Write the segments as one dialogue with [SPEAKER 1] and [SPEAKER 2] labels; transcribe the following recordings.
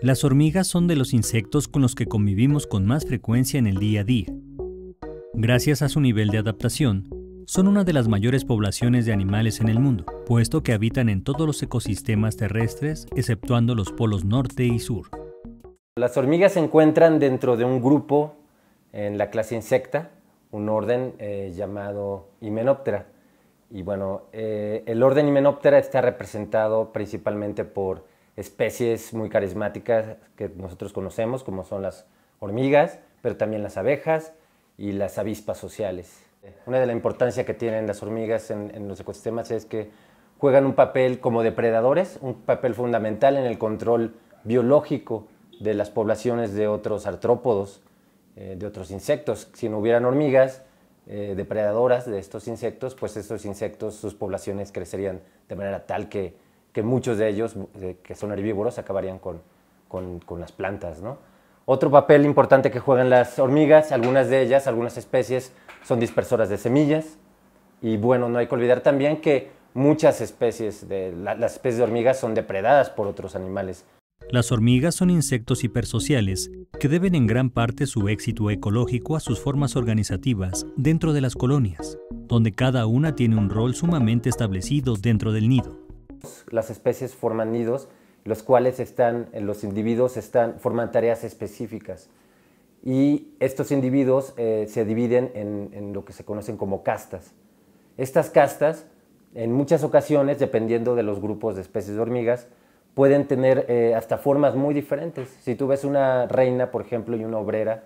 [SPEAKER 1] Las hormigas son de los insectos con los que convivimos con más frecuencia en el día a día. Gracias a su nivel de adaptación, son una de las mayores poblaciones de animales en el mundo, puesto que habitan en todos los ecosistemas terrestres, exceptuando los polos norte y sur.
[SPEAKER 2] Las hormigas se encuentran dentro de un grupo en la clase insecta, un orden eh, llamado Hymenoptera. Y bueno, eh, el orden Hymenoptera está representado principalmente por especies muy carismáticas que nosotros conocemos, como son las hormigas, pero también las abejas y las avispas sociales. Una de las importancias que tienen las hormigas en, los ecosistemas es que juegan un papel como depredadores, un papel fundamental en el control biológico de las poblaciones de otros artrópodos, eh, de otros insectos. Si no hubieran hormigas eh, depredadoras de estos insectos, pues estos insectos, sus poblaciones crecerían de manera tal que que muchos de ellos, que son herbívoros, acabarían con, con, las plantas. ¿no? Otro papel importante que juegan las hormigas, algunas de ellas, algunas especies, son dispersoras de semillas. Y bueno, no hay que olvidar también que muchas especies de las especies de hormigas son depredadas por otros animales.
[SPEAKER 1] Las hormigas son insectos hipersociales que deben en gran parte su éxito ecológico a sus formas organizativas dentro de las colonias, donde cada una tiene un rol sumamente establecido dentro del nido.
[SPEAKER 2] Las especies forman nidos, los cuales están, los individuos están, forman tareas específicas. Y estos individuos eh, se dividen en, lo que se conocen como castas. Estas castas, en muchas ocasiones, dependiendo de los grupos de especies de hormigas, pueden tener eh, hasta formas muy diferentes. Si tú ves una reina, por ejemplo, y una obrera,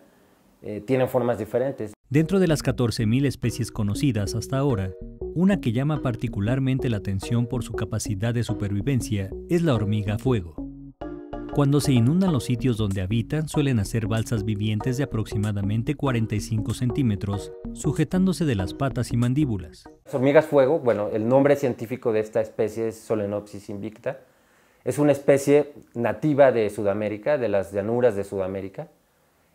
[SPEAKER 2] eh, tienen formas diferentes.
[SPEAKER 1] Dentro de las 14.000 especies conocidas hasta ahora, una que llama particularmente la atención por su capacidad de supervivencia es la hormiga fuego. Cuando se inundan los sitios donde habitan, suelen hacer balsas vivientes de aproximadamente 45 centímetros, sujetándose de las patas y mandíbulas.
[SPEAKER 2] Las hormigas fuego, bueno, el nombre científico de esta especie es Solenopsis invicta. Es una especie nativa de Sudamérica, de las llanuras de Sudamérica,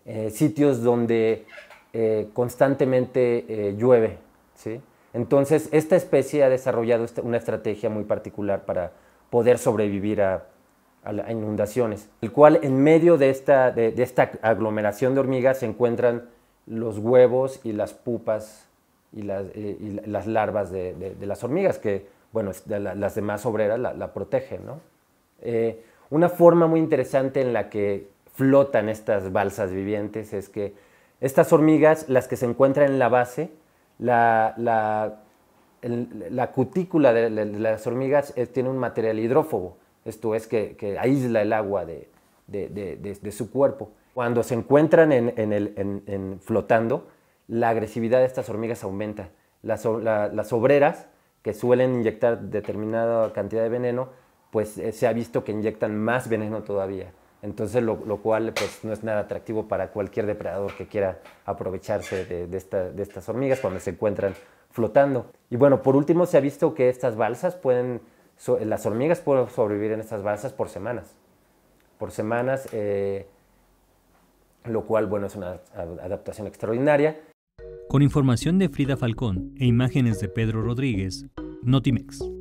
[SPEAKER 2] eh, sitios donde eh, constantemente eh, llueve. ¿sí? Entonces, esta especie ha desarrollado una estrategia muy particular para poder sobrevivir a, inundaciones, el cual en medio de esta, aglomeración de hormigas se encuentran los huevos y las pupas y las, eh, larvas de, las hormigas, que, bueno, las demás obreras la, protegen. ¿no? una forma muy interesante en la que flotan estas balsas vivientes es que estas hormigas, las que se encuentran en la base, la, la, cutícula de, las hormigas tiene un material hidrófobo, esto es que, aísla el agua de, de, su cuerpo. Cuando se encuentran en, el, flotando, la agresividad de estas hormigas aumenta. Las, las obreras, que suelen inyectar determinada cantidad de veneno, pues eh, se ha visto que inyectan más veneno todavía. Entonces, lo, cual pues, no es nada atractivo para cualquier depredador que quiera aprovecharse de, estas hormigas cuando se encuentran flotando. Y bueno, por último, se ha visto que estas balsas pueden, las hormigas pueden sobrevivir en estas balsas por semanas. Por semanas, eh, lo cual, bueno, es una adaptación extraordinaria.
[SPEAKER 1] Con información de Frida Falcón e imágenes de Pedro Rodríguez, Notimex.